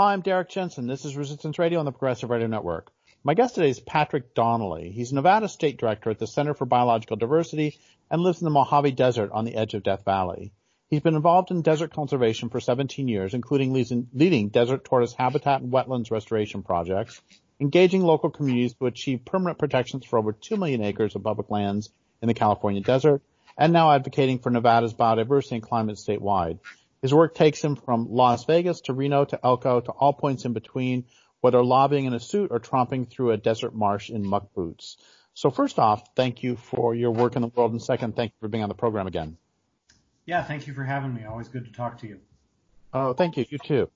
Hi, I'm Derrick Jensen. This is Resistance Radio on the Progressive Radio Network. My guest today is Patrick Donnelly. He's Nevada State Director at the Center for Biological Diversity and lives in the Mojave Desert on the edge of Death Valley. He's been involved in desert conservation for 17 years, including leading desert tortoise habitat and wetlands restoration projects, engaging local communities to achieve permanent protections for over 2 million acres of public lands in the California desert, and now advocating for Nevada's biodiversity and climate statewide. His work takes him from Las Vegas to Reno to Elko to all points in between, whether lobbying in a suit or tromping through a desert marsh in muck boots. So first off, thank you for your work in the world, and second, thank you for being on the program again. Yeah, thank you for having me. Always good to talk to you. Oh, thank you. You too.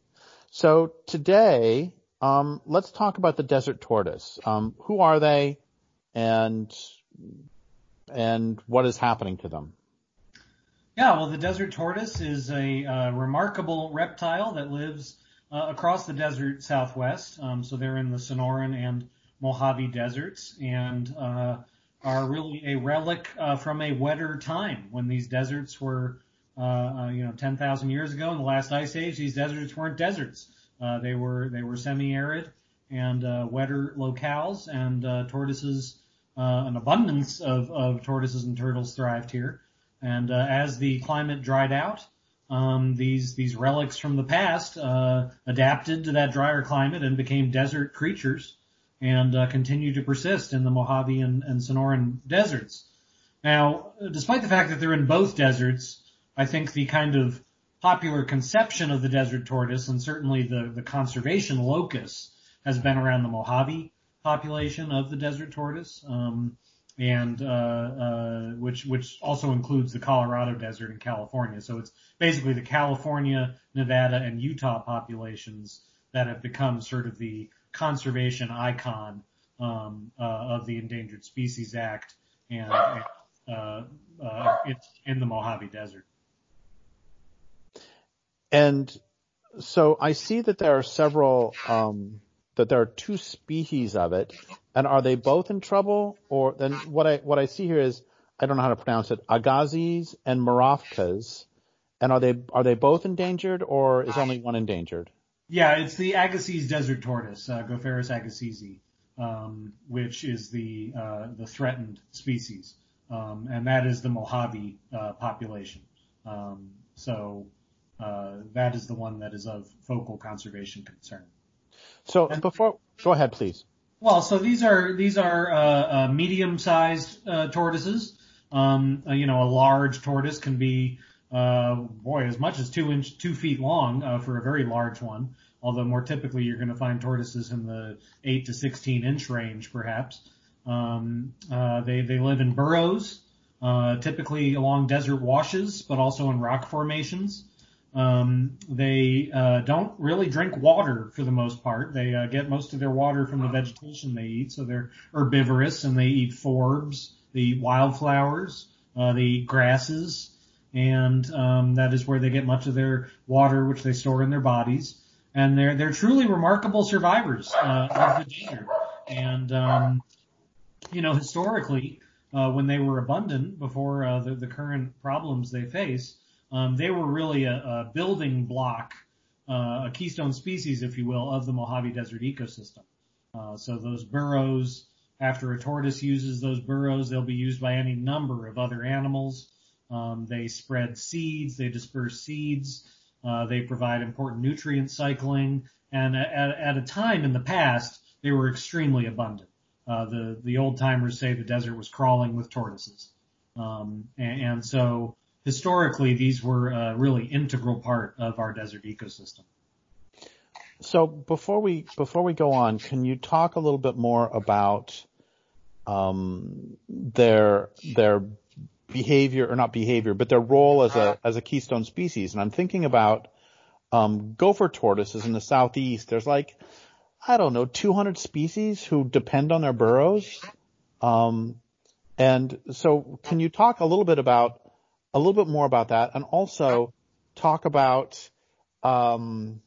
So today, um, let's talk about the desert tortoise. Um, who are they, and and what is happening to them? Yeah, well, the desert tortoise is a uh, remarkable reptile that lives uh, across the desert southwest. Um, so they're in the Sonoran and Mojave deserts and uh, are really a relic uh, from a wetter time when these deserts were, uh, uh, you know, 10,000 years ago in the last ice age. These deserts weren't deserts. they were they were semi-arid and wetter locales, and tortoises, an abundance of, of tortoises and turtles thrived here. And uh, as the climate dried out, um, these these relics from the past uh, adapted to that drier climate and became desert creatures, and uh, continue to persist in the Mojave and, and Sonoran deserts. Now, despite the fact that they're in both deserts, I think the kind of popular conception of the desert tortoise and certainly the, the conservation locus has been around the Mojave population of the desert tortoise. Um, and uh, uh, which which also includes the Colorado Desert in California. So it's basically the California, Nevada, and Utah populations that have become sort of the conservation icon um, uh, of the Endangered Species Act and, and uh, uh, in the Mojave Desert. And so I see that there are several um, that there are two species of it, and are they both in trouble? Or then what I what I see here is I don't know how to pronounce it. Agassiz and Morafkai, and are they are they both endangered, or is only one endangered? Yeah, it's the Agassiz desert tortoise, uh, Gopherus agassizii, um, which is the uh, the threatened species, um, and that is the Mojave uh, population. Um, so uh, that is the one that is of focal conservation concern. So and, before, go ahead, please. Well, so these are these are uh, uh, medium-sized uh, tortoises. Um, uh, you know, a large tortoise can be, uh, boy, as much as two inch, two feet long uh, for a very large one. Although more typically, you're going to find tortoises in the eight to 16 inch range, perhaps. Um, they they live in burrows, typically along desert washes, but also in rock formations. Um, they uh, don't really drink water for the most part. They uh, get most of their water from the vegetation they eat, so they're herbivorous and they eat forbs, they eat wildflowers, uh, they eat grasses, and um, that is where they get much of their water, which they store in their bodies. And they're they're truly remarkable survivors uh, of the desert. And um, you know, historically, uh, when they were abundant before uh, the, the current problems they face um, they were really a, a building block, uh, a keystone species, if you will, of the Mojave Desert ecosystem. Uh, so those burrows, after a tortoise uses those burrows, they'll be used by any number of other animals. Um, they spread seeds, they disperse seeds, uh, they provide important nutrient cycling, and at, at, a time in the past, they were extremely abundant. Uh, the the old timers say the desert was crawling with tortoises, um, and, and so historically these were a really integral part of our desert ecosystem. So before we before we go on, can you talk a little bit more about um, their their behavior or not behavior, but their role as a as a keystone species? And I'm thinking about um, gopher tortoises in the southeast. There's like I don't know 200 species who depend on their burrows. Um, and so, can you talk a little bit about a little bit more about that and also talk about, um,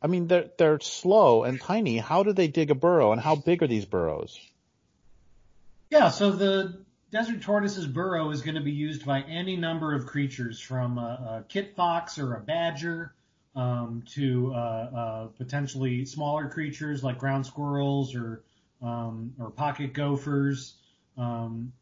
I mean, they're, they're slow and tiny. How do they dig a burrow and how big are these burrows? Yeah, so the desert tortoise's burrow is going to be used by any number of creatures from a, a kit fox or a badger um, to uh, uh, potentially smaller creatures like ground squirrels or um, or pocket gophers. Um,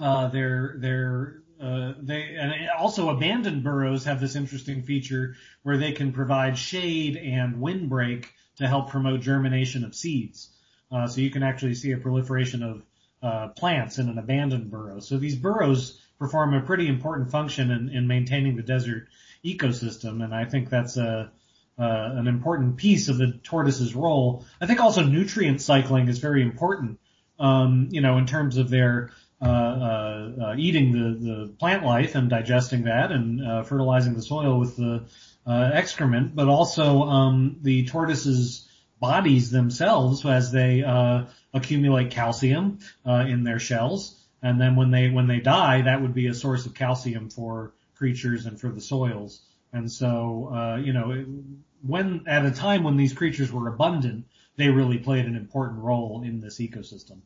uh, they're they're uh, they and also abandoned burrows have this interesting feature where they can provide shade and windbreak to help promote germination of seeds. Uh, so you can actually see a proliferation of uh, plants in an abandoned burrow. So these burrows perform a pretty important function in, in maintaining the desert ecosystem, and I think that's a uh, an important piece of the tortoise's role. I think also nutrient cycling is very important. Um, you know, in terms of their uh, uh, eating the, the plant life and digesting that and uh, fertilizing the soil with the uh, excrement, but also um, the tortoises' bodies themselves as they uh, accumulate calcium in their shells, and then when they when they die, that would be a source of calcium for creatures and for the soils. And so, uh, you know, when at a time when these creatures were abundant, they really played an important role in this ecosystem.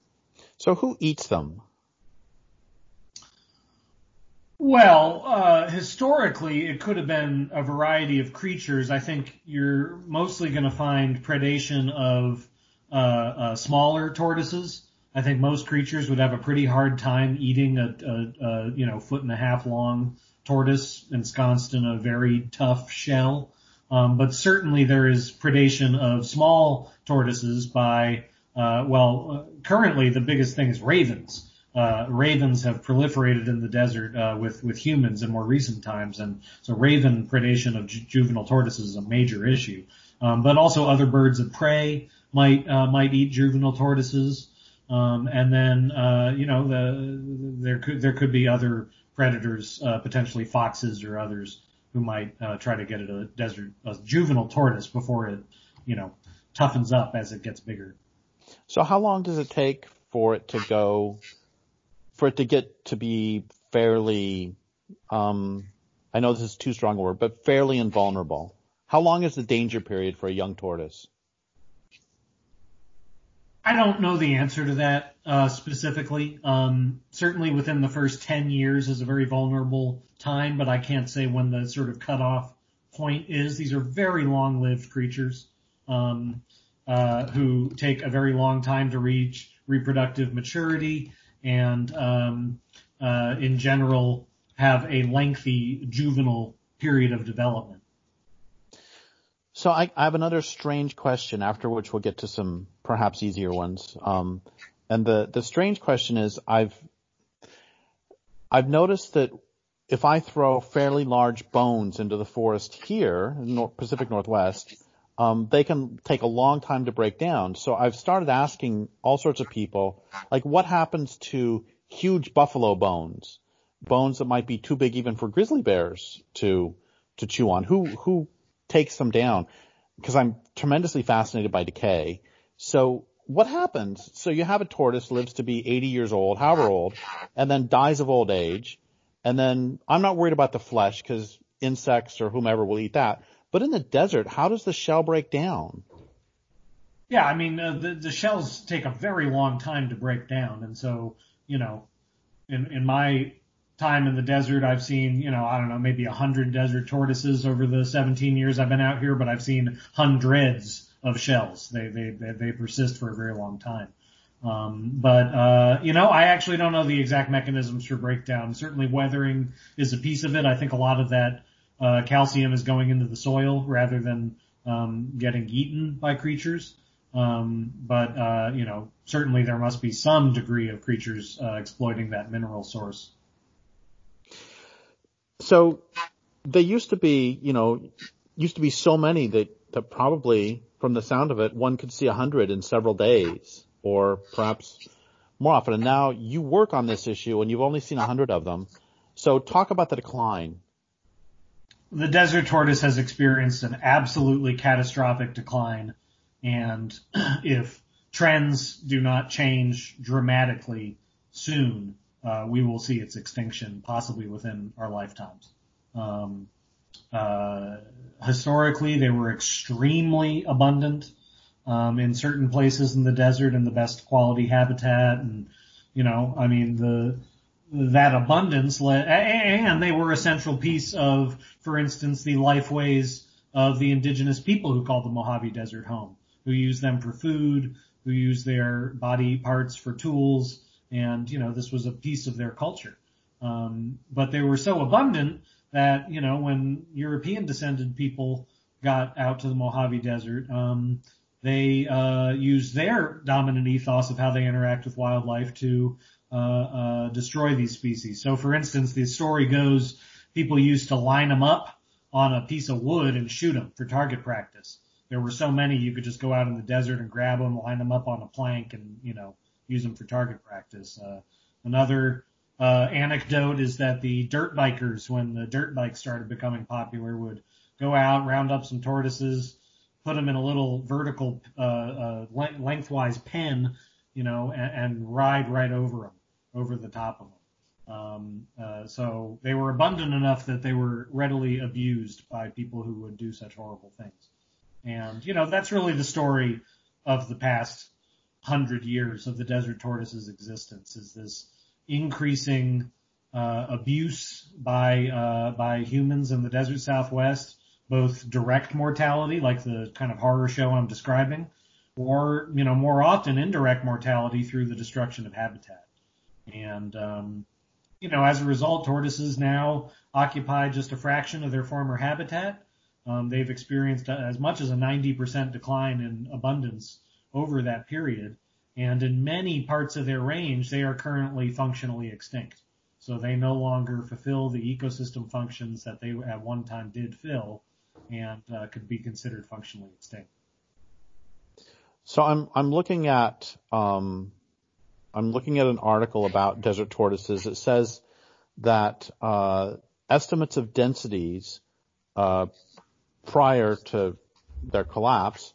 So, who eats them? Well, uh, historically, it could have been a variety of creatures. I think you're mostly going to find predation of uh, uh, smaller tortoises. I think most creatures would have a pretty hard time eating a, a, a you know foot and a half long tortoise ensconced in a very tough shell. Um, but certainly there is predation of small tortoises by uh, well, uh, currently the biggest thing is ravens uh, ravens have proliferated in the desert uh, with with humans in more recent times, and so raven predation of ju- juvenile tortoises is a major issue. Um, but also other birds of prey might uh, might eat juvenile tortoises, um, and then uh, you know the there could there could be other predators, uh, potentially foxes or others, who might uh, try to get at a desert a juvenile tortoise before it you know toughens up as it gets bigger. So how long does it take for it to go for it to get to be fairly, um, I know this is too strong a word, but fairly invulnerable? How long is the danger period for a young tortoise? I don't know the answer to that uh, specifically. Um, certainly within the first 10 years is a very vulnerable time, but I can't say when the sort of cutoff point is. These are very long-lived creatures um, uh, who take a very long time to reach reproductive maturity and um, uh, in general have a lengthy juvenile period of development. So I, I, have another strange question after which we'll get to some perhaps easier ones. Um, and the, the strange question is I've, I've noticed that if I throw fairly large bones into the forest here, Pacific Northwest, um, they can take a long time to break down. So I've started asking all sorts of people, like what happens to huge buffalo bones, bones that might be too big even for grizzly bears to, to chew on. Who, who takes them down? Because I'm tremendously fascinated by decay. So what happens? So you have a tortoise lives to be 80 years old, however old, and then dies of old age. And then I'm not worried about the flesh because insects or whomever will eat that. But in the desert, how does the shell break down? Yeah, I mean, uh, the, the shells take a very long time to break down. And so, you know, in, in my time in the desert, I've seen, you know, I don't know, maybe a hundred desert tortoises over the 17 years I've been out here, but I've seen hundreds of shells. They, they, they, they persist for a very long time. Um, but, uh, you know, I actually don't know the exact mechanisms for breakdown. Certainly weathering is a piece of it. I think a lot of that uh, calcium is going into the soil rather than um, getting eaten by creatures. Um, but uh, you know, certainly there must be some degree of creatures uh, exploiting that mineral source. So they used to be, you know, used to be so many that that probably, from the sound of it, one could see a hundred in several days, or perhaps more often. And now you work on this issue, and you've only seen a hundred of them. So talk about the decline the desert tortoise has experienced an absolutely catastrophic decline. And if trends do not change dramatically soon, uh, we will see its extinction possibly within our lifetimes. Um, uh, historically, they were extremely abundant um, in certain places in the desert and the best quality habitat. And you know, I mean the that abundance, and they were a central piece of, for instance, the Lifeways of the indigenous people who called the Mojave Desert home, who used them for food, who used their body parts for tools, and you know this was a piece of their culture. Um, but they were so abundant that you know when European descended people got out to the Mojave Desert, um, they uh, used their dominant ethos of how they interact with wildlife to uh, uh, destroy these species. So, for instance, the story goes people used to line them up on a piece of wood and shoot them for target practice. There were so many you could just go out in the desert and grab them, line them up on a plank, and you know use them for target practice. Uh, another uh, anecdote is that the dirt bikers, when the dirt bikes started becoming popular, would go out, round up some tortoises, put them in a little vertical, uh, uh, lengthwise pen, you know, and, and ride right over them, over the top of them. Um, uh, so they were abundant enough that they were readily abused by people who would do such horrible things. And, you know, that's really the story of the past hundred years of the desert tortoise's existence is this increasing, uh, abuse by, uh, by humans in the desert southwest, both direct mortality, like the kind of horror show I'm describing, or, you know, more often indirect mortality through the destruction of habitat. And, um, you know, as a result, tortoises now occupy just a fraction of their former habitat. Um, they've experienced as much as a 90% decline in abundance over that period. And in many parts of their range, they are currently functionally extinct. So they no longer fulfill the ecosystem functions that they at one time did fill and uh, could be considered functionally extinct. So I'm I'm looking at um, I'm looking at an article about desert tortoises. It says that uh, estimates of densities uh, prior to their collapse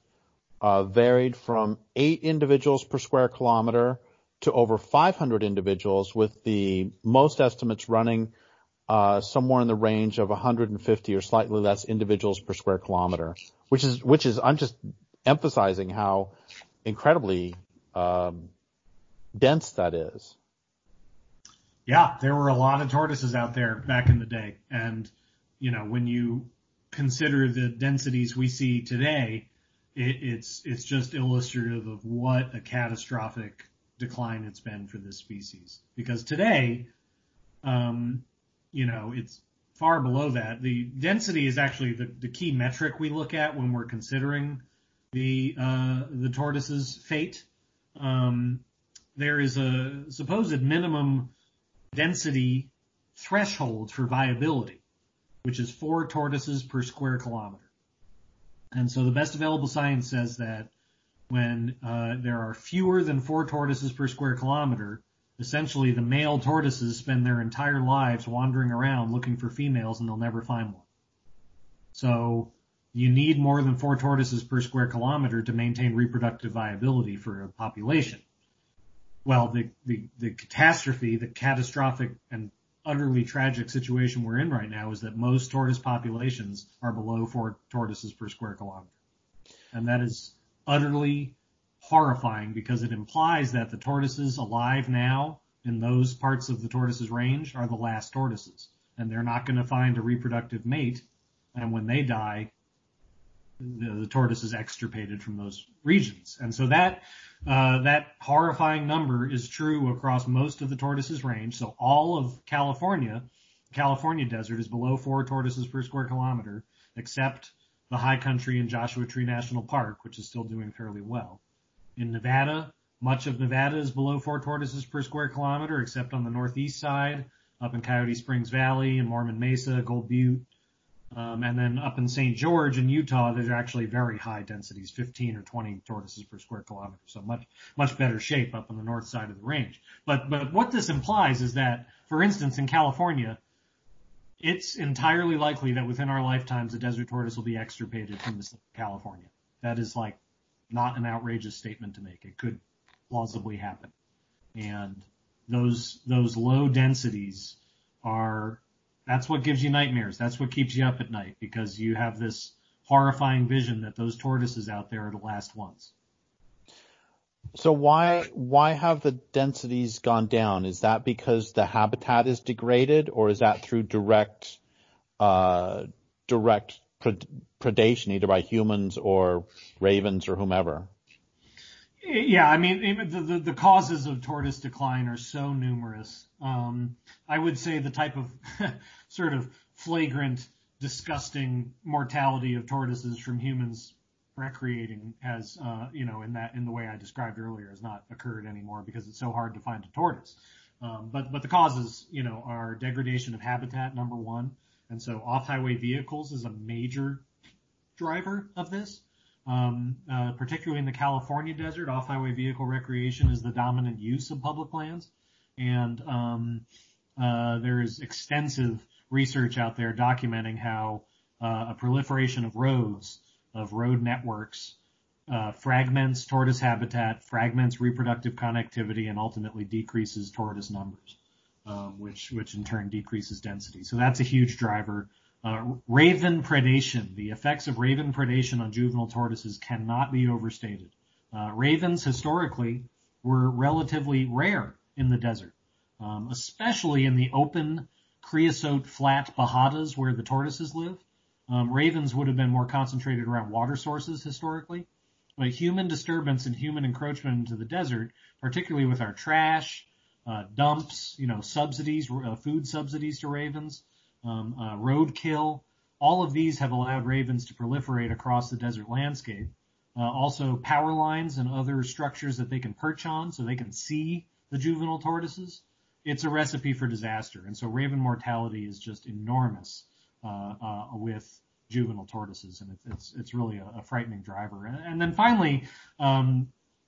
uh, varied from eight individuals per square kilometer to over 500 individuals, with the most estimates running uh, somewhere in the range of 150 or slightly less individuals per square kilometer. Which is which is I'm just emphasizing how incredibly um, dense that is. Yeah, there were a lot of tortoises out there back in the day. And, you know, when you consider the densities we see today, it, it's, it's just illustrative of what a catastrophic decline it's been for this species. Because today, um, you know, it's far below that. The density is actually the, the key metric we look at when we're considering the, uh, the tortoise's fate. Um, there is a supposed minimum density threshold for viability, which is four tortoises per square kilometer. And so the best available science says that when uh, there are fewer than four tortoises per square kilometer, essentially the male tortoises spend their entire lives wandering around looking for females and they'll never find one. So you need more than four tortoises per square kilometer to maintain reproductive viability for a population well, the, the, the catastrophe, the catastrophic and utterly tragic situation we're in right now is that most tortoise populations are below four tortoises per square kilometer. And that is utterly horrifying because it implies that the tortoises alive now in those parts of the tortoise's range are the last tortoises and they're not going to find a reproductive mate. And when they die, the, the tortoise is extirpated from those regions. And so that uh, that horrifying number is true across most of the tortoises range. So all of California, California desert is below four tortoises per square kilometer, except the high country in Joshua Tree National Park, which is still doing fairly well. In Nevada, much of Nevada is below four tortoises per square kilometer, except on the northeast side, up in Coyote Springs Valley and Mormon Mesa, Gold Butte, um, and then up in St. George in Utah, there's actually very high densities, 15 or 20 tortoises per square kilometer. So much, much better shape up on the north side of the range. But, but what this implies is that, for instance, in California, it's entirely likely that within our lifetimes, a desert tortoise will be extirpated from California. That is like not an outrageous statement to make. It could plausibly happen. And those, those low densities are that's what gives you nightmares. That's what keeps you up at night because you have this horrifying vision that those tortoises out there are the last ones. So why why have the densities gone down? Is that because the habitat is degraded, or is that through direct uh, direct predation either by humans or ravens or whomever. Yeah, I mean, the, the, the, causes of tortoise decline are so numerous. Um, I would say the type of sort of flagrant, disgusting mortality of tortoises from humans recreating has, uh, you know, in that in the way I described earlier, has not occurred anymore because it's so hard to find a tortoise. Um, but but the causes, you know, are degradation of habitat, number one, and so off-highway vehicles is a major driver of this. Um, uh, particularly in the California desert, off-highway vehicle recreation is the dominant use of public lands, and um, uh, there is extensive research out there documenting how uh, a proliferation of roads, of road networks, uh, fragments tortoise habitat, fragments reproductive connectivity, and ultimately decreases tortoise numbers, um, which which in turn decreases density. So that's a huge driver. Uh, raven predation, the effects of raven predation on juvenile tortoises cannot be overstated. Uh, ravens historically were relatively rare in the desert, um, especially in the open creosote flat bajadas where the tortoises live. Um, ravens would have been more concentrated around water sources historically, but human disturbance and human encroachment into the desert, particularly with our trash, uh, dumps, you know, subsidies, uh, food subsidies to ravens, um, uh, roadkill, all of these have allowed ravens to proliferate across the desert landscape. Uh, also, power lines and other structures that they can perch on so they can see the juvenile tortoises. It's a recipe for disaster. And so raven mortality is just enormous uh, uh, with juvenile tortoises, and it's it's, it's really a, a frightening driver. And, and then finally, um,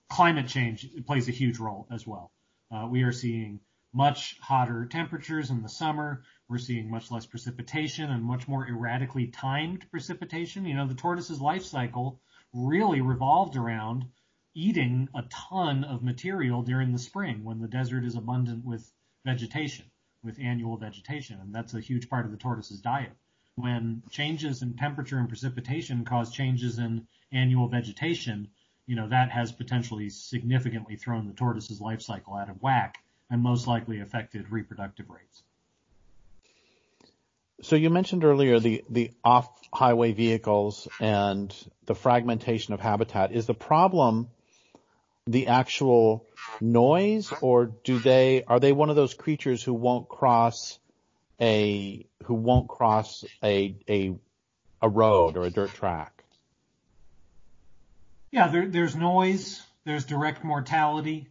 climate change plays a huge role as well. Uh, we are seeing much hotter temperatures in the summer. We're seeing much less precipitation and much more erratically timed precipitation. You know, the tortoise's life cycle really revolved around eating a ton of material during the spring when the desert is abundant with vegetation, with annual vegetation. And that's a huge part of the tortoise's diet when changes in temperature and precipitation cause changes in annual vegetation, you know, that has potentially significantly thrown the tortoise's life cycle out of whack and most likely affected reproductive rates. So you mentioned earlier the, the off-highway vehicles and the fragmentation of habitat. Is the problem the actual noise or do they, are they one of those creatures who won't cross a who won't cross a a a road or a dirt track. Yeah, there, there's noise, there's direct mortality,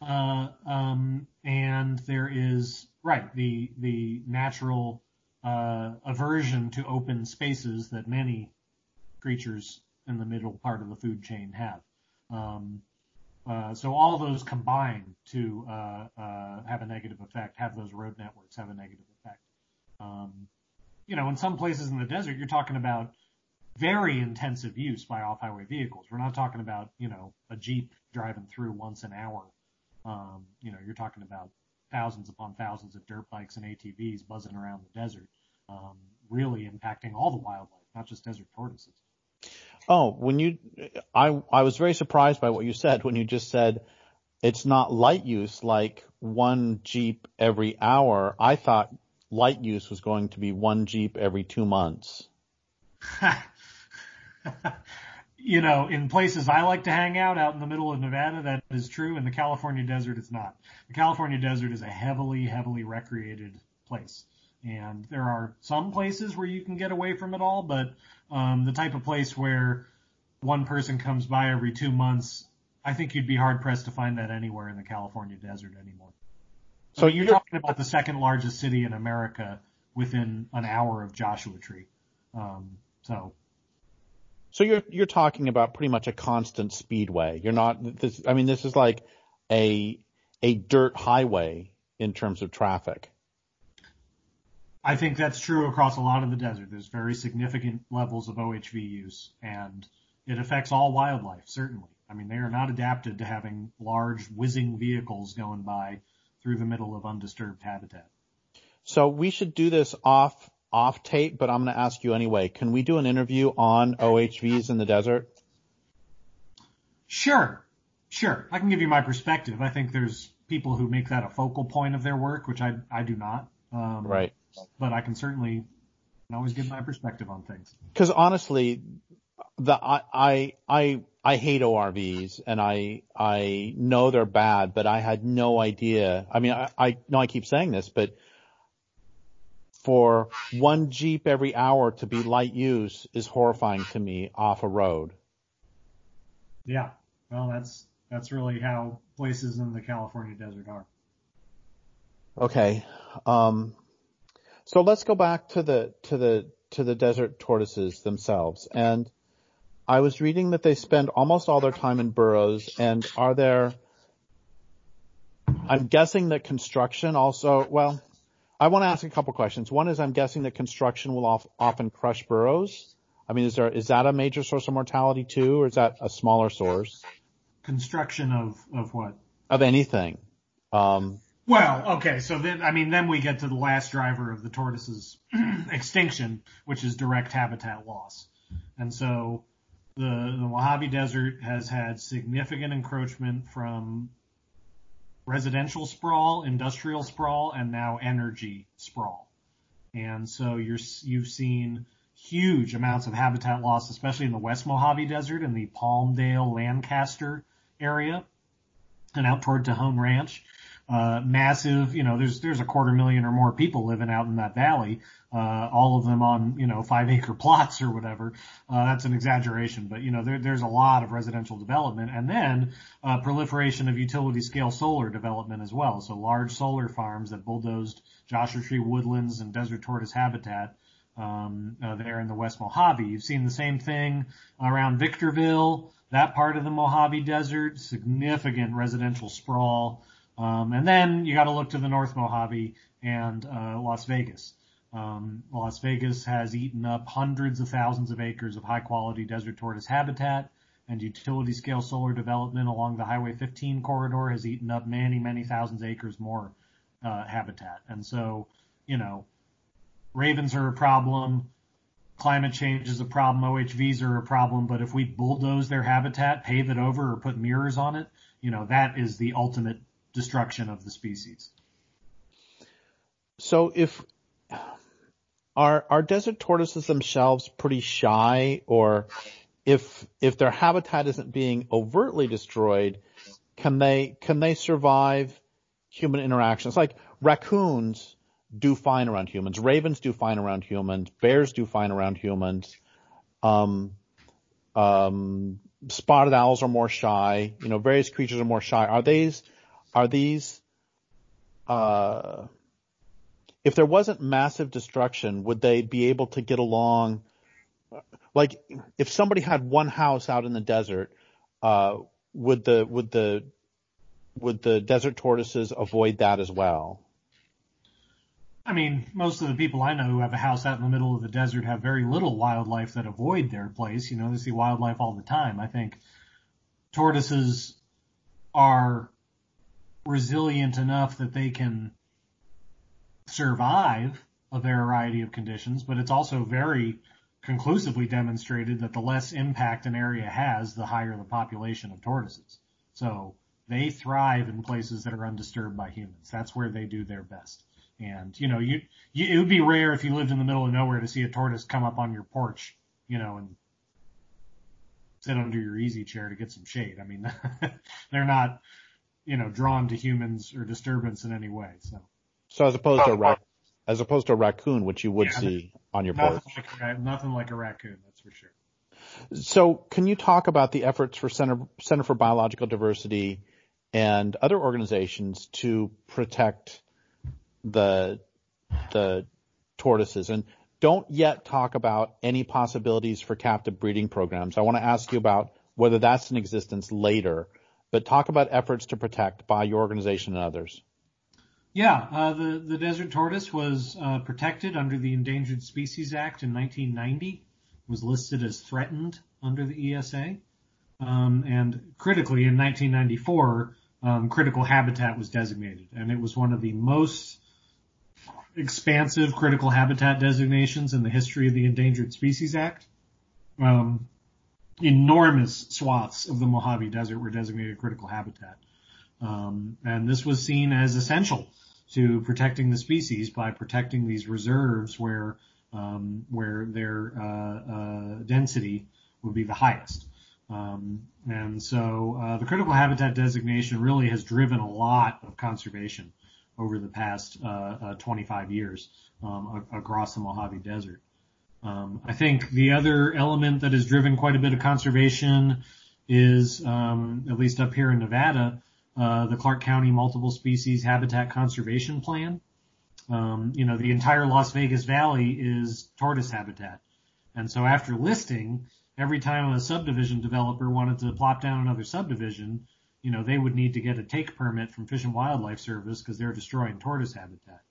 uh, um, and there is right the the natural uh, aversion to open spaces that many creatures in the middle part of the food chain have. Um, uh, so all those combine to uh, uh, have a negative effect, have those road networks have a negative effect. Um, you know, in some places in the desert, you're talking about very intensive use by off-highway vehicles. We're not talking about, you know, a Jeep driving through once an hour. Um, you know, you're talking about thousands upon thousands of dirt bikes and ATVs buzzing around the desert, um, really impacting all the wildlife, not just desert tortoises. Oh, when you, I, I was very surprised by what you said when you just said it's not light use like one Jeep every hour. I thought light use was going to be one Jeep every two months. you know, in places I like to hang out, out in the middle of Nevada, that is true. In the California desert, it's not. The California desert is a heavily, heavily recreated place. And there are some places where you can get away from it all, but um, the type of place where one person comes by every two months, I think you'd be hard pressed to find that anywhere in the California desert anymore. So you're, you're talking about the second largest city in America within an hour of Joshua Tree. Um, so. So you're you're talking about pretty much a constant speedway. You're not this. I mean, this is like a a dirt highway in terms of traffic. I think that's true across a lot of the desert. There's very significant levels of OHV use, and it affects all wildlife. Certainly, I mean they are not adapted to having large whizzing vehicles going by through the middle of undisturbed habitat. So we should do this off off tape, but I'm going to ask you anyway. Can we do an interview on OHVs in the desert? Sure, sure. I can give you my perspective. I think there's people who make that a focal point of their work, which I I do not. Um, right. But I can certainly I always give my perspective on things. Because honestly, the I, I I I hate ORVs and I I know they're bad, but I had no idea. I mean, I, I know I keep saying this, but for one Jeep every hour to be light use is horrifying to me off a road. Yeah. Well, that's, that's really how places in the California desert are. Okay. Um, so let's go back to the, to the, to the desert tortoises themselves. And I was reading that they spend almost all their time in burrows and are there, I'm guessing that construction also, well, I want to ask a couple questions. One is I'm guessing that construction will often crush burrows. I mean, is there, is that a major source of mortality too, or is that a smaller source? Construction of, of what? Of anything. Um, well, okay, so then, I mean, then we get to the last driver of the tortoise's extinction, which is direct habitat loss. And so the, the Mojave Desert has had significant encroachment from residential sprawl, industrial sprawl, and now energy sprawl. And so you're, you've seen huge amounts of habitat loss, especially in the West Mojave Desert and the Palmdale Lancaster area and out toward Tejon Ranch uh, massive, you know, there's, there's a quarter million or more people living out in that valley, uh, all of them on, you know, five acre plots or whatever. Uh, that's an exaggeration, but you know, there, there's a lot of residential development and then, uh, proliferation of utility scale solar development as well. So large solar farms that bulldozed Joshua Tree woodlands and desert tortoise habitat, um, uh, there in the West Mojave. You've seen the same thing around Victorville, that part of the Mojave Desert, significant residential sprawl. Um, and then you got to look to the North Mojave and uh, Las Vegas. Um, Las Vegas has eaten up hundreds of thousands of acres of high quality desert tortoise habitat and utility scale solar development along the Highway 15 corridor has eaten up many, many thousands of acres more uh, habitat. And so, you know, ravens are a problem. Climate change is a problem. OHVs are a problem. But if we bulldoze their habitat, pave it over, or put mirrors on it, you know, that is the ultimate destruction of the species. So if are are desert tortoises themselves pretty shy or if if their habitat isn't being overtly destroyed, can they can they survive human interactions? Like raccoons do fine around humans, ravens do fine around humans, bears do fine around humans. Um, um, spotted owls are more shy. You know, various creatures are more shy. Are these are these, uh, if there wasn't massive destruction, would they be able to get along? Like, if somebody had one house out in the desert, uh, would the would the would the desert tortoises avoid that as well? I mean, most of the people I know who have a house out in the middle of the desert have very little wildlife that avoid their place. You know, they see wildlife all the time. I think tortoises are resilient enough that they can survive a variety of conditions, but it's also very conclusively demonstrated that the less impact an area has, the higher the population of tortoises. So they thrive in places that are undisturbed by humans. That's where they do their best. And you know, you, you it would be rare if you lived in the middle of nowhere to see a tortoise come up on your porch, you know, and sit under your easy chair to get some shade. I mean, they're not you know, drawn to humans or disturbance in any way. So, so as opposed to a uh, uh, rac- as opposed to a raccoon, which you would yeah, see on your nothing porch. Like, nothing like a raccoon, that's for sure. So can you talk about the efforts for Center, Center for Biological Diversity and other organizations to protect the, the tortoises? And don't yet talk about any possibilities for captive breeding programs. I want to ask you about whether that's in existence later but talk about efforts to protect by your organization and others. Yeah, uh, the the desert tortoise was uh, protected under the Endangered Species Act in 1990. Was listed as threatened under the ESA, um, and critically in 1994, um, critical habitat was designated, and it was one of the most expansive critical habitat designations in the history of the Endangered Species Act. Um, enormous swaths of the Mojave Desert were designated critical habitat. Um, and this was seen as essential to protecting the species by protecting these reserves where um, where their uh, uh, density would be the highest. Um, and so uh, the critical habitat designation really has driven a lot of conservation over the past uh, uh, 25 years um, across the Mojave Desert. Um, I think the other element that has driven quite a bit of conservation is, um, at least up here in Nevada, uh, the Clark County Multiple Species Habitat Conservation Plan. Um, you know, the entire Las Vegas Valley is tortoise habitat. And so after listing, every time a subdivision developer wanted to plop down another subdivision, you know, they would need to get a take permit from Fish and Wildlife Service because they're destroying tortoise habitat.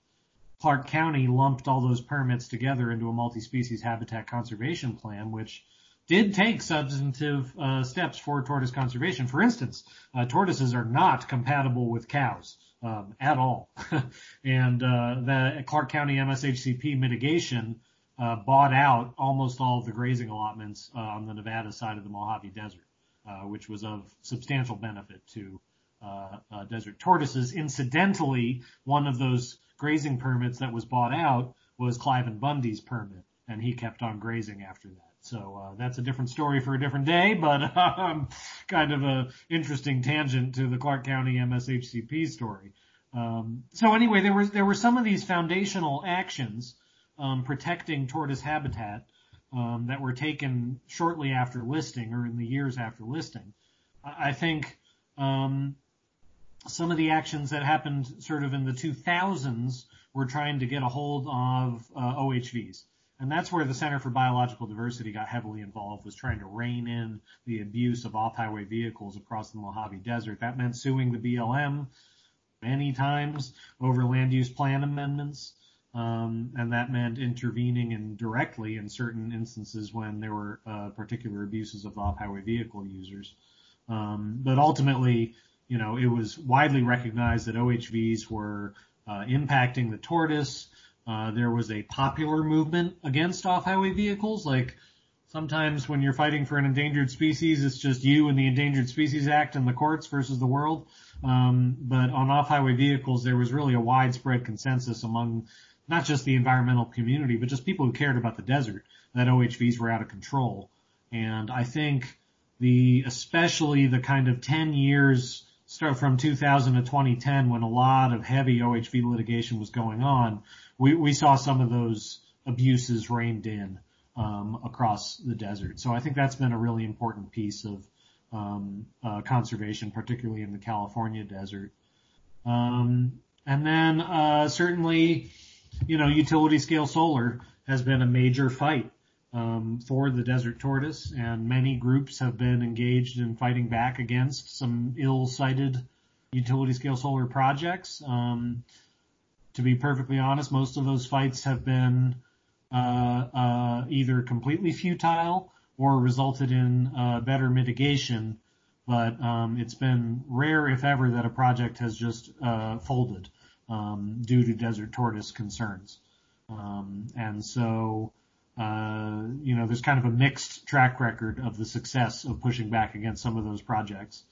Clark County lumped all those permits together into a multi-species habitat conservation plan, which did take substantive uh, steps for tortoise conservation. For instance, uh, tortoises are not compatible with cows um, at all, and uh, the Clark County MSHCP mitigation uh, bought out almost all of the grazing allotments uh, on the Nevada side of the Mojave Desert, uh, which was of substantial benefit to desert tortoises. Incidentally, one of those grazing permits that was bought out was Cliven Bundy's permit, and he kept on grazing after that. So uh, that's a different story for a different day, but um, kind of a interesting tangent to the Clark County MSHCP story. Um, so anyway, there was there were some of these foundational actions um, protecting tortoise habitat um, that were taken shortly after listing or in the years after listing. I think um, some of the actions that happened sort of in the 2000s were trying to get a hold of uh, OHVs. And that's where the Center for Biological Diversity got heavily involved, was trying to rein in the abuse of off-highway vehicles across the Mojave Desert. That meant suing the BLM many times over land use plan amendments. Um, and that meant intervening in directly in certain instances when there were uh, particular abuses of off-highway vehicle users. Um, but ultimately, you know, it was widely recognized that OHVs were uh, impacting the tortoise, uh, there was a popular movement against off-highway vehicles. Like sometimes when you're fighting for an endangered species, it's just you and the Endangered Species Act and the courts versus the world. Um, but on off-highway vehicles, there was really a widespread consensus among not just the environmental community, but just people who cared about the desert that OHVs were out of control. And I think the, especially the kind of 10 years start from 2000 to 2010 when a lot of heavy OHV litigation was going on, we, we saw some of those abuses reined in um, across the desert. So I think that's been a really important piece of um, uh, conservation, particularly in the California desert. Um, and then uh, certainly, you know, utility scale solar has been a major fight um, for the desert tortoise, and many groups have been engaged in fighting back against some ill-sited utility scale solar projects. Um, to be perfectly honest, most of those fights have been uh, uh, either completely futile or resulted in uh, better mitigation. But um, it's been rare, if ever, that a project has just uh, folded um, due to desert tortoise concerns. Um, and so, uh, you know, there's kind of a mixed track record of the success of pushing back against some of those projects.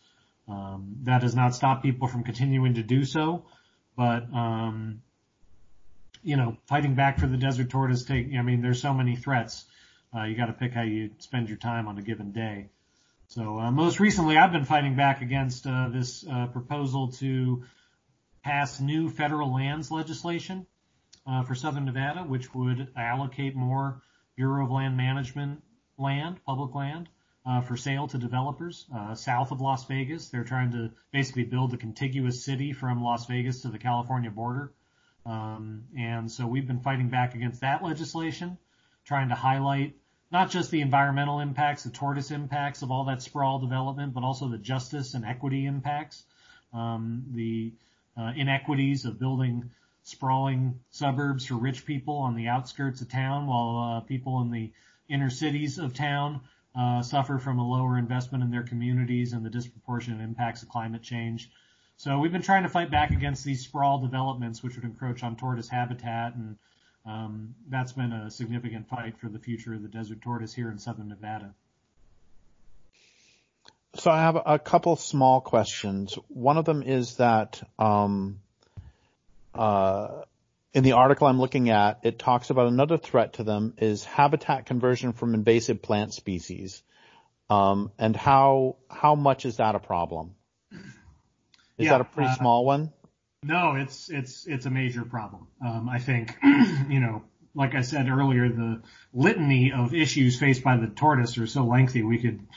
Um, that does not stop people from continuing to do so, but um, you know, fighting back for the desert tortoise take, I mean, there's so many threats. Uh, you got to pick how you spend your time on a given day. So uh, most recently, I've been fighting back against uh, this uh, proposal to pass new federal lands legislation uh, for Southern Nevada, which would allocate more Bureau of Land Management land, public land, uh, for sale to developers south of Las Vegas. They're trying to basically build a contiguous city from Las Vegas to the California border. Um, and so we've been fighting back against that legislation, trying to highlight not just the environmental impacts, the tortoise impacts of all that sprawl development, but also the justice and equity impacts, um, the uh, inequities of building sprawling suburbs for rich people on the outskirts of town, while uh, people in the inner cities of town uh, suffer from a lower investment in their communities and the disproportionate impacts of climate change. So we've been trying to fight back against these sprawl developments, which would encroach on tortoise habitat, and um, that's been a significant fight for the future of the desert tortoise here in southern Nevada. So I have a couple small questions. One of them is that um, uh, in the article I'm looking at, it talks about another threat to them is habitat conversion from invasive plant species. Um, and how how much is that a problem? Is yeah, that a pretty uh, small one? No, it's it's it's a major problem. Um, I think you know, like I said earlier, the litany of issues faced by the tortoise are so lengthy we could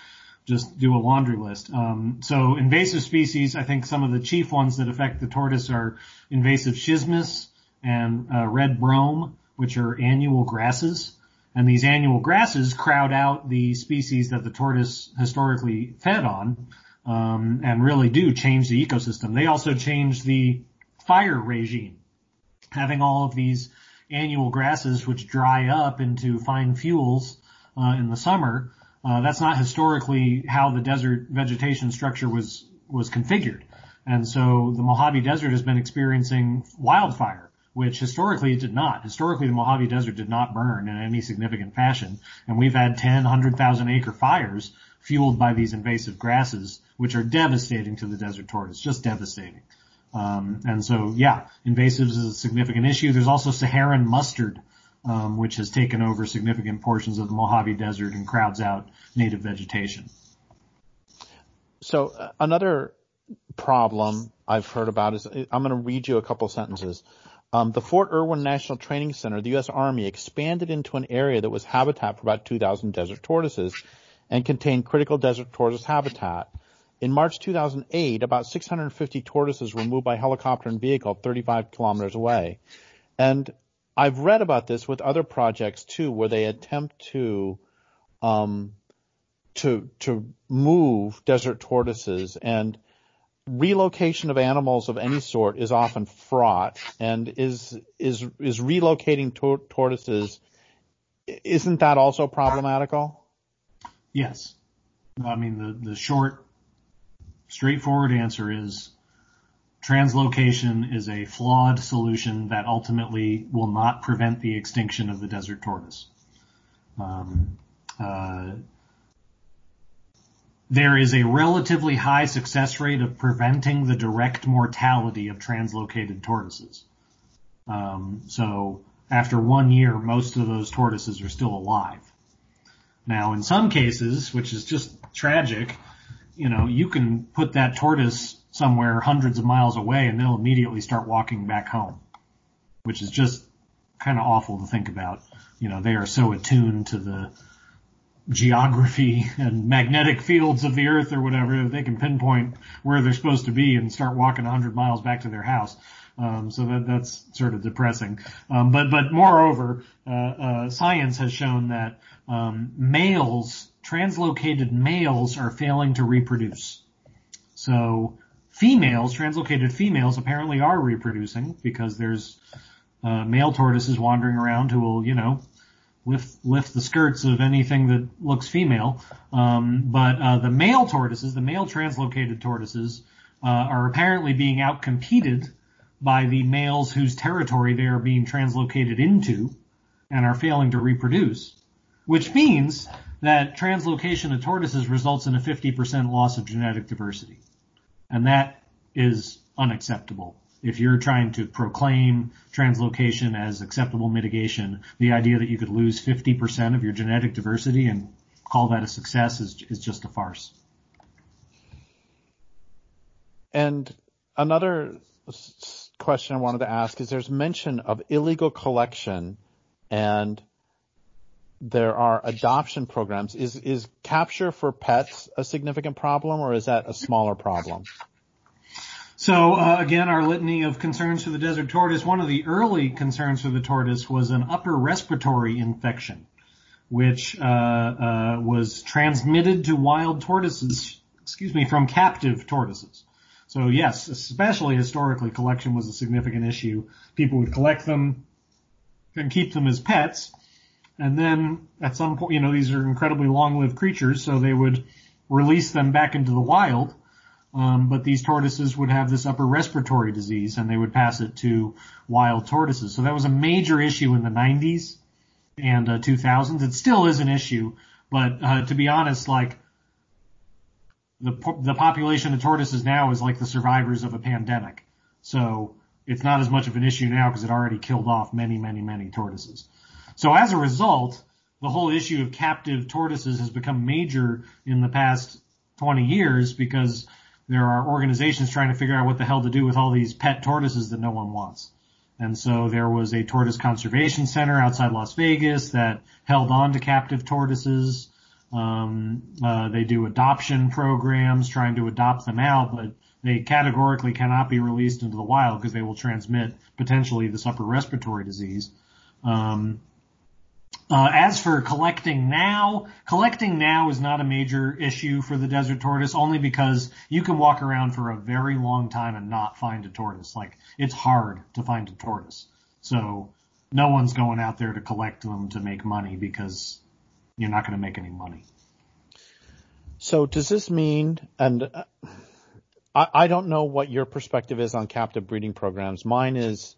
just do a laundry list. Um, so invasive species, I think some of the chief ones that affect the tortoise are invasive schismus and uh, red brome, which are annual grasses. And these annual grasses crowd out the species that the tortoise historically fed on, um, and really do change the ecosystem. They also change the fire regime. Having all of these annual grasses which dry up into fine fuels uh, in the summer, uh, that's not historically how the desert vegetation structure was was configured. And so the Mojave Desert has been experiencing wildfire which historically it did not. Historically, the Mojave Desert did not burn in any significant fashion, and we've had 10, 100,000 acre fires fueled by these invasive grasses, which are devastating to the desert tortoise, just devastating. Um, and so, yeah, invasives is a significant issue. There's also Saharan mustard, um, which has taken over significant portions of the Mojave Desert and crowds out native vegetation. So uh, another problem I've heard about is I'm going to read you a couple sentences. Um, the Fort Irwin National Training Center, the U.S. Army, expanded into an area that was habitat for about 2,000 desert tortoises and contained critical desert tortoise habitat. In March 2008, about 650 tortoises were moved by helicopter and vehicle 35 kilometers away. And I've read about this with other projects too, where they attempt to, um, to, to move desert tortoises and relocation of animals of any sort is often fraught and is is is relocating tor- tortoises isn't that also problematical yes. I mean the the short straightforward answer is translocation is a flawed solution that ultimately will not prevent the extinction of the desert tortoise um, uh, there is a relatively high success rate of preventing the direct mortality of translocated tortoises. Um, so after one year, most of those tortoises are still alive. Now, in some cases, which is just tragic, you know, you can put that tortoise somewhere hundreds of miles away and they'll immediately start walking back home, which is just kind of awful to think about. You know, they are so attuned to the geography and magnetic fields of the earth or whatever, that they can pinpoint where they're supposed to be and start walking a 100 miles back to their house. Um, so that that's sort of depressing. Um, but but moreover, uh, uh, science has shown that um, males, translocated males, are failing to reproduce. So females, translocated females, apparently are reproducing because there's uh, male tortoises wandering around who will, you know, lift lift the skirts of anything that looks female. Um, but uh, the male tortoises, the male translocated tortoises, uh, are apparently being outcompeted by the males whose territory they are being translocated into, and are failing to reproduce. Which means that translocation of tortoises results in a 50% loss of genetic diversity, and that is unacceptable if you're trying to proclaim translocation as acceptable mitigation, the idea that you could lose 50% of your genetic diversity and call that a success is, is just a farce. And another question I wanted to ask is there's mention of illegal collection and there are adoption programs. Is, is capture for pets a significant problem or is that a smaller problem? So uh, again, our litany of concerns for the desert tortoise. One of the early concerns for the tortoise was an upper respiratory infection, which uh, uh, was transmitted to wild tortoises. Excuse me, from captive tortoises. So yes, especially historically, collection was a significant issue. People would collect them and keep them as pets, and then at some point, you know, these are incredibly long-lived creatures, so they would release them back into the wild um, but these tortoises would have this upper respiratory disease and they would pass it to wild tortoises. So that was a major issue in the 90s and uh, 2000s. It still is an issue, but uh, to be honest, like the the population of tortoises now is like the survivors of a pandemic. So it's not as much of an issue now because it already killed off many, many, many tortoises. So as a result, the whole issue of captive tortoises has become major in the past 20 years because there are organizations trying to figure out what the hell to do with all these pet tortoises that no one wants. And so there was a tortoise conservation center outside Las Vegas that held on to captive tortoises. Um, uh, they do adoption programs trying to adopt them out, but they categorically cannot be released into the wild because they will transmit potentially this upper respiratory disease. Um, uh, as for collecting now, collecting now is not a major issue for the desert tortoise only because you can walk around for a very long time and not find a tortoise. Like it's hard to find a tortoise. So no one's going out there to collect them to make money because you're not going to make any money. So does this mean, and uh, I, I don't know what your perspective is on captive breeding programs. Mine is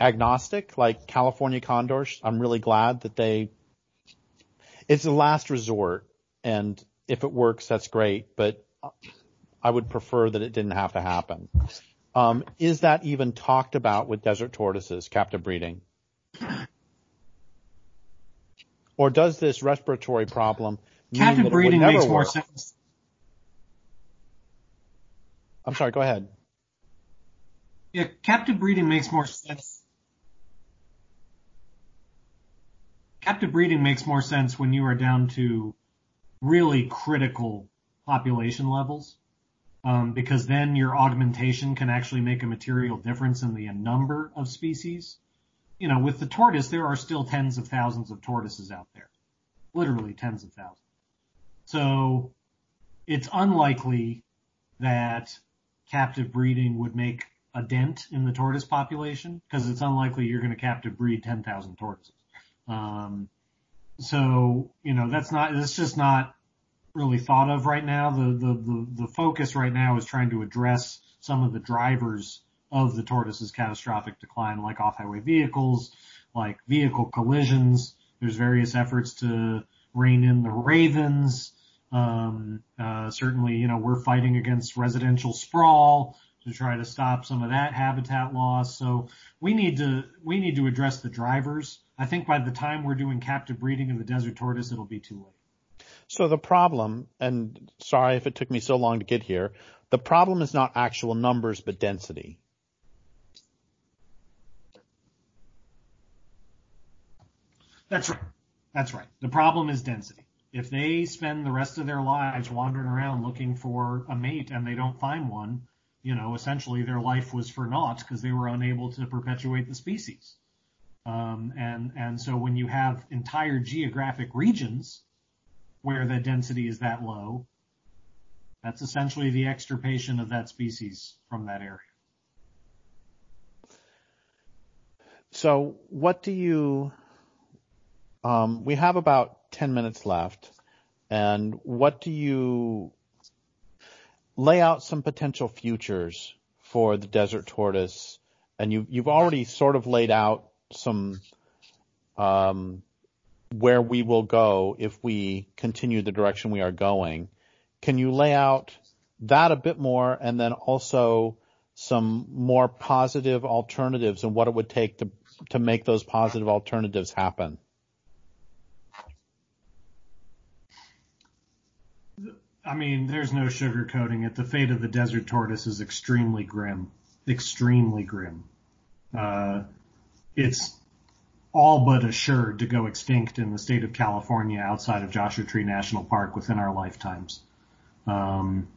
agnostic, like California condors. I'm really glad that they, it's a last resort and if it works, that's great, but I would prefer that it didn't have to happen. Um, is that even talked about with desert tortoises, captive breeding? Or does this respiratory problem captive breeding makes work? more sense? I'm sorry, go ahead. Yeah, captive breeding makes more sense. Captive breeding makes more sense when you are down to really critical population levels, um, because then your augmentation can actually make a material difference in the number of species. You know, with the tortoise, there are still tens of thousands of tortoises out there, literally tens of thousands. So it's unlikely that captive breeding would make a dent in the tortoise population because it's unlikely you're going to captive breed 10,000 tortoises. Um, so, you know, that's not, that's just not really thought of right now. The, the, the, the focus right now is trying to address some of the drivers of the tortoise's catastrophic decline, like off-highway vehicles, like vehicle collisions. There's various efforts to rein in the ravens. Um, uh, certainly, you know, we're fighting against residential sprawl to try to stop some of that habitat loss. So we need to we need to address the drivers. I think by the time we're doing captive breeding of the desert tortoise, it'll be too late. So the problem, and sorry if it took me so long to get here, the problem is not actual numbers but density. That's right. That's right. The problem is density if they spend the rest of their lives wandering around looking for a mate and they don't find one, you know, essentially their life was for naught because they were unable to perpetuate the species. Um, and and so when you have entire geographic regions where the density is that low, that's essentially the extirpation of that species from that area. So what do you? Um, we have about 10 minutes left. And what do you lay out some potential futures for the desert tortoise? And you, you've already sort of laid out some, um, where we will go if we continue the direction we are going. Can you lay out that a bit more and then also some more positive alternatives and what it would take to, to make those positive alternatives happen? I mean, there's no sugarcoating it. The fate of the desert tortoise is extremely grim. Extremely grim. Uh, it's all but assured to go extinct in the state of California outside of Joshua Tree National Park within our lifetimes. Um,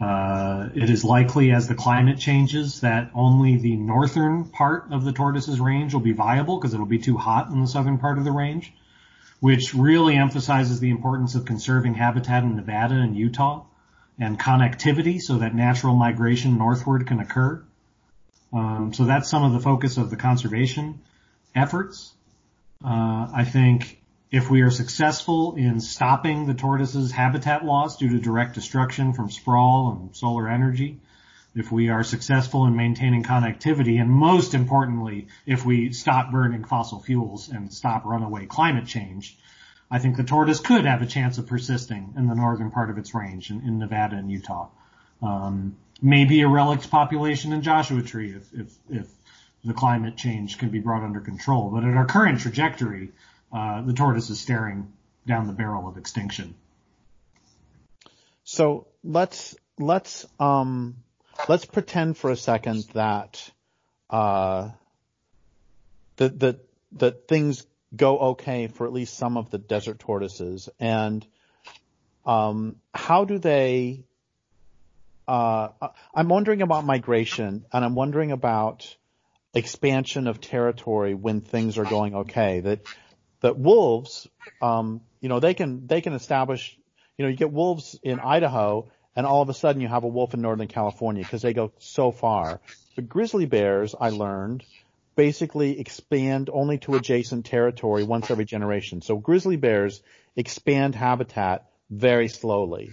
uh, it is likely as the climate changes that only the northern part of the tortoise's range will be viable because it'll be too hot in the southern part of the range which really emphasizes the importance of conserving habitat in Nevada and Utah and connectivity so that natural migration northward can occur. Um, so that's some of the focus of the conservation efforts. Uh, I think if we are successful in stopping the tortoise's habitat loss due to direct destruction from sprawl and solar energy, if we are successful in maintaining connectivity, and most importantly, if we stop burning fossil fuels and stop runaway climate change, I think the tortoise could have a chance of persisting in the northern part of its range in, in Nevada and Utah. Um, maybe a relict population in Joshua Tree if, if, if the climate change can be brought under control. But at our current trajectory, uh, the tortoise is staring down the barrel of extinction. So let's let's um, let's pretend for a second that uh, that that that things go okay for at least some of the desert tortoises, and um, how do they? Uh, I'm wondering about migration, and I'm wondering about expansion of territory when things are going okay. That that wolves, um, you know, they can they can establish. You know, you get wolves in Idaho, and all of a sudden you have a wolf in Northern California because they go so far. But grizzly bears, I learned, basically expand only to adjacent territory once every generation. So grizzly bears expand habitat very slowly.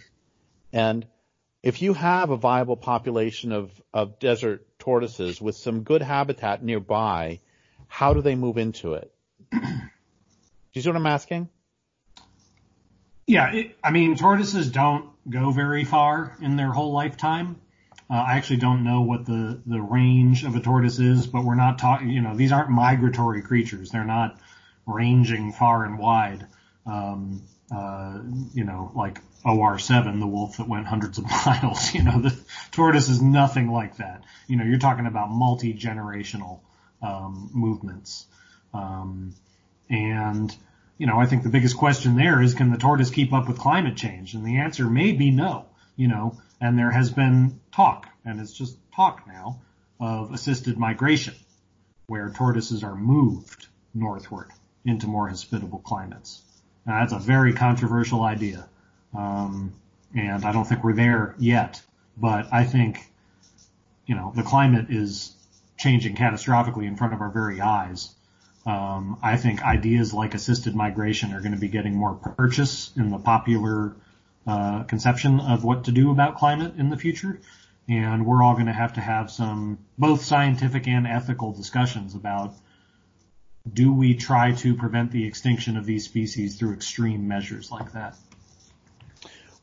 And if you have a viable population of, of desert tortoises with some good habitat nearby, how do they move into it? do you see what I'm asking? Yeah, it, I mean, tortoises don't go very far in their whole lifetime. Uh, I actually don't know what the, the range of a tortoise is, but we're not talking, you know, these aren't migratory creatures. They're not ranging far and wide. Um, uh, you know, like OR7, the wolf that went hundreds of miles. You know, the tortoise is nothing like that. You know, you're talking about multi-generational um, movements. Um, and, you know, I think the biggest question there is can the tortoise keep up with climate change? And the answer may be no, you know, and there has been talk, and it's just talk now, of assisted migration, where tortoises are moved northward into more hospitable climates. Now, that's a very controversial idea, um, and I don't think we're there yet. But I think, you know, the climate is changing catastrophically in front of our very eyes. Um, I think ideas like assisted migration are going to be getting more purchase in the popular uh, conception of what to do about climate in the future. And we're all going to have to have some both scientific and ethical discussions about do we try to prevent the extinction of these species through extreme measures like that?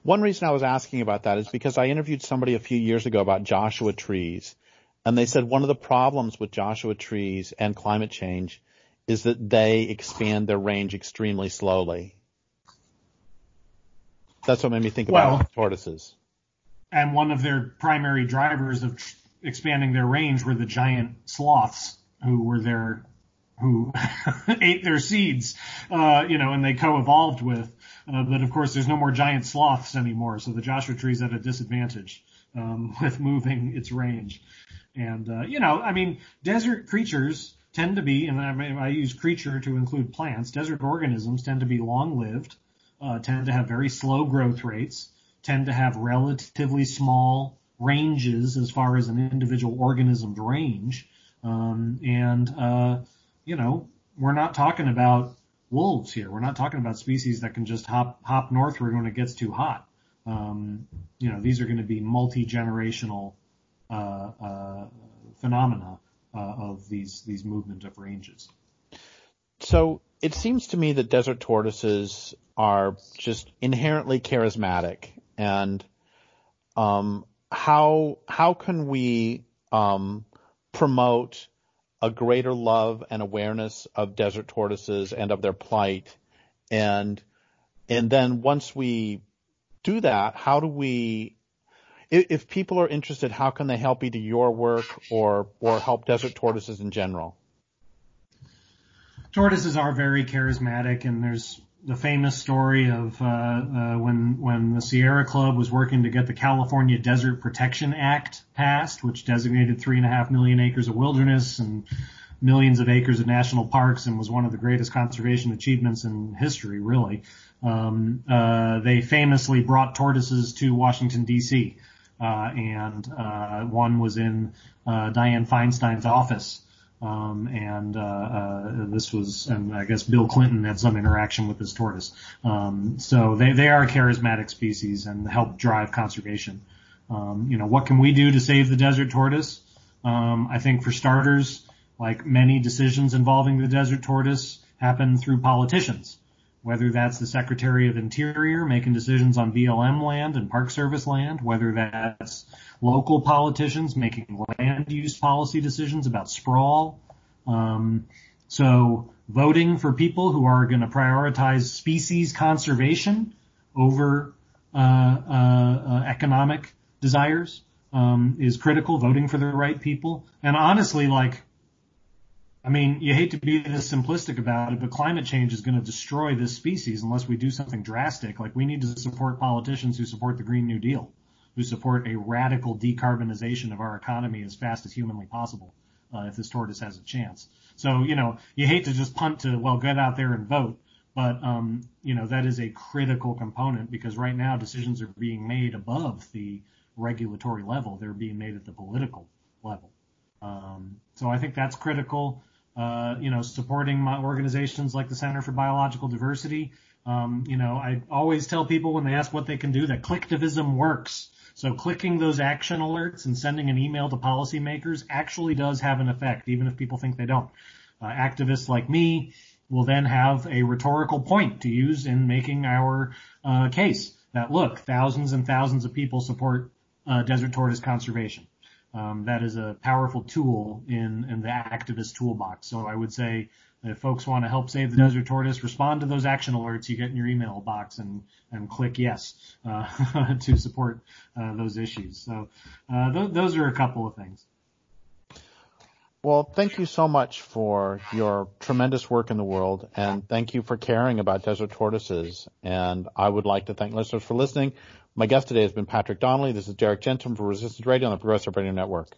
One reason I was asking about that is because I interviewed somebody a few years ago about Joshua trees, and they said one of the problems with Joshua trees and climate change is that they expand their range extremely slowly. That's what made me think about well, tortoises. And one of their primary drivers of tr- expanding their range were the giant sloths who were there, who ate their seeds, uh, you know, and they co-evolved with. Uh, but of course, there's no more giant sloths anymore, so the Joshua tree is at a disadvantage um, with moving its range. And uh, you know, I mean, desert creatures tend to be, and I, I use creature to include plants. Desert organisms tend to be long-lived uh, tend to have very slow growth rates, tend to have relatively small ranges as far as an individual organism's range. Um, and, uh, you know, we're not talking about wolves here. We're not talking about species that can just hop, hop northward when it gets too hot. Um, you know, these are going to be multi-generational, uh, uh, phenomena, uh, of these, these movement of ranges. So it seems to me that desert tortoises are just inherently charismatic and um, how how can we um, promote a greater love and awareness of desert tortoises and of their plight and and then once we do that how do we if, people are interested how can they help either your work or or help desert tortoises in general tortoises are very charismatic and there's the famous story of uh, uh, when when the Sierra Club was working to get the California Desert Protection Act passed, which designated three and a half million acres of wilderness and millions of acres of national parks, and was one of the greatest conservation achievements in history, really. Um, uh, they famously brought tortoises to Washington D.C. Uh, and uh, one was in uh, Dianne Feinstein's office um, and uh, uh, this was, and I guess Bill Clinton had some interaction with this tortoise. Um, so they, they are a charismatic species and help drive conservation. Um, you know, what can we do to save the desert tortoise? Um, I think for starters, like many decisions involving the desert tortoise happen through politicians. Whether that's the Secretary of Interior making decisions on BLM land and Park Service land, whether that's local politicians making land use policy decisions about sprawl. Um, so voting for people who are going to prioritize species conservation over uh, uh, uh, economic desires um, is critical. Voting for the right people, and honestly, like I mean, you hate to be this simplistic about it, but climate change is going to destroy this species unless we do something drastic. Like we need to support politicians who support the Green New Deal, who support a radical decarbonization of our economy as fast as humanly possible. Uh, if this tortoise has a chance. So, you know, you hate to just punt to, well, get out there and vote. But, um, you know, that is a critical component because right now decisions are being made above the regulatory level. They're being made at the political level. Um, so I think that's critical uh, you know, supporting my organizations like the Center for Biological Diversity. Um, you know, I always tell people when they ask what they can do that clicktivism works. So clicking those action alerts and sending an email to policymakers actually does have an effect, even if people think they don't. Uh, activists like me will then have a rhetorical point to use in making our uh, case that look, thousands and thousands of people support uh, desert tortoise conservation. Um, that is a powerful tool in, in the activist toolbox. So I would say if folks want to help save the desert tortoise, respond to those action alerts you get in your email box and, and click yes uh, to support uh, those issues. So uh, th- those are a couple of things. Well, thank you so much for your tremendous work in the world, and thank you for caring about desert tortoises. And I would like to thank listeners for listening. My guest today has been Patrick Donnelly. This is Derrick Jensen for Resistance Radio on the Progressive Radio Network.